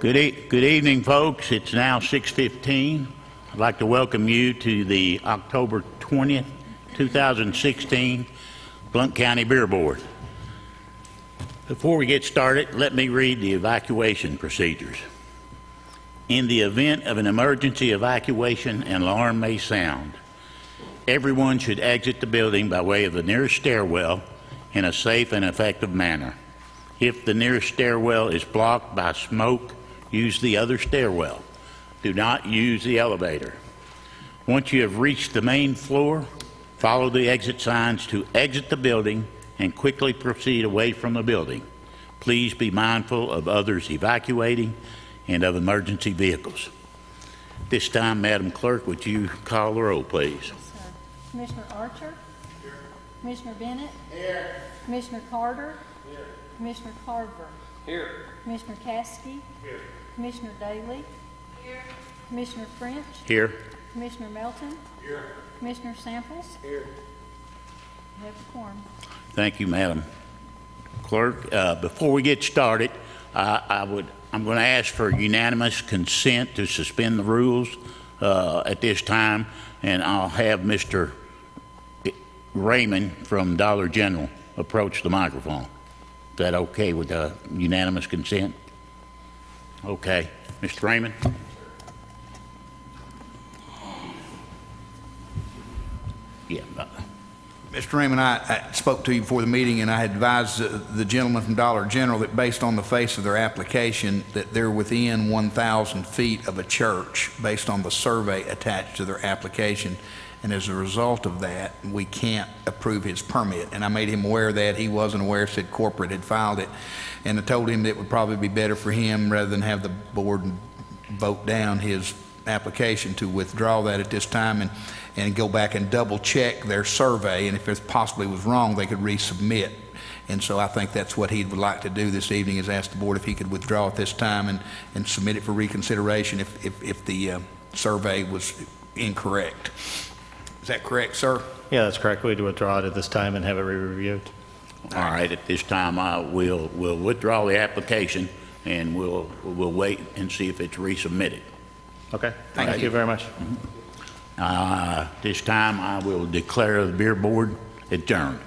Good, e- good evening, folks. It's now 6:15. I'd like to welcome you to the October 20th, 2016 Blount County Beer Board. Before we get started, let me read the evacuation procedures. In the event of an emergency evacuation, an alarm may sound. Everyone should exit the building by way of the nearest stairwell in a safe and effective manner. If the nearest stairwell is blocked by smoke, use the other stairwell. Do not use the elevator. Once you have reached the main floor, follow the exit signs to exit the building and quickly proceed away from the building. Please be mindful of others evacuating and of emergency vehicles. This time, Madam Clerk, would you call the roll, please? Sir. Commissioner Archer? Here. Commissioner Bennett? Here. Commissioner Carter? Here. Commissioner Carver? Here. Commissioner Caskey? Here. Commissioner Daly? Here. Commissioner French? Here. Commissioner Melton? Here. Commissioner Samples? Here. You have a quorum. Thank you, Madam Clerk. Uh, Before we get started, I I would, I'm going to ask for unanimous consent to suspend the rules uh, at this time, and I'll have Mr. Raymond from Dollar General approach the microphone. That okay with the unanimous consent? Okay. Mr. Raymond? Yeah. Uh, Mr. Raymond, I, I spoke to you before the meeting, and I advised uh, the gentleman from Dollar General that based on the face of their application, that they're within 1,000 feet of a church based on the survey attached to their application. And as a result of that, we can't approve his permit. And I made him aware of that. He wasn't aware, said corporate had filed it. And I told him that it would probably be better for him, rather than have the board vote down his application, to withdraw that at this time and, and go back and double check their survey. And if it possibly was wrong, they could resubmit. And so I think that's what he would like to do this evening, is ask the board if he could withdraw at this time and, and submit it for reconsideration if, if, if the uh, survey was incorrect. Is that correct, sir? Yeah, that's correct. We'd withdraw it at this time and have it re-reviewed. All right, at this time, I will, will withdraw the application, and we'll, we'll wait and see if it's resubmitted. Okay? Thank Thank you. you very much. Uh, This time, I will declare the beer board adjourned.